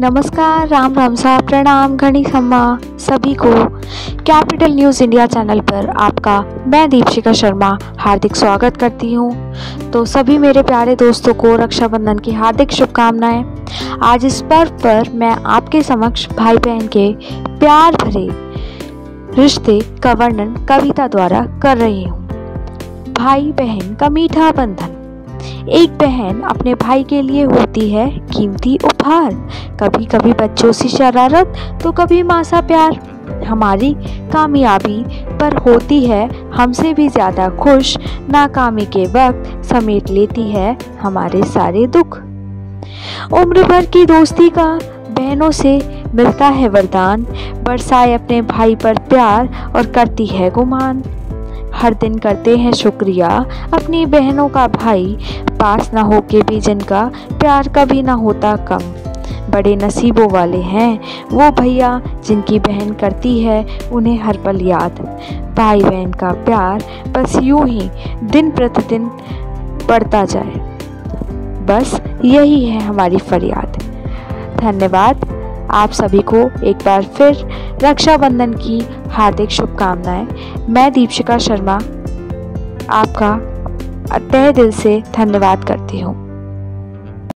नमस्कार, राम राम सा प्रणाम, घनी सम्मा, सभी को। कैपिटल न्यूज़ इंडिया चैनल पर आपका, मैं दीपशिका शर्मा, हार्दिक स्वागत करती हूँ। तो सभी मेरे प्यारे दोस्तों को रक्षाबंधन की हार्दिक शुभकामनाएँ। आज इस पर्व पर मैं आपके समक्ष भाई बहन के प्यार भरे रिश्ते का वर्णन कविता द्वारा कर रही हूँ। भाई बहन का मीठा बंधन। एक बहन अपने भाई के लिए होती है कीमती उपहार। कभी कभी बच्चों से शरारत तो कभी माँ सा प्यार। हमारी कामयाबी पर होती है, हमसे भी ज़्यादा खुश, नाकामी के वक्त समेट लेती है हमारे सारे दुख। उम्र भर की दोस्ती का बहनों से मिलता है वरदान। बरसाए अपने भाई पर प्यार और करती है गुमान। हर दिन करते हैं शुक्रिया। अपनी बहनों का भाई पास ना हो के भी जिनका प्यार कभी ना होता कम। बड़े नसीबों वाले हैं वो भैया जिनकी बहन करती है उन्हें हर पल याद। भाई बहन का प्यार बस यूँ ही दिन प्रतिदिन बढ़ता जाए। बस यही है हमारी फरियाद। धन्यवाद। आप सभी को एक बार फिर रक्षाबंधन की हार्दिक शुभकामनाएँ। मैं दीपशिका शर्मा, आपका तह दिल से धन्यवाद करती हूँ।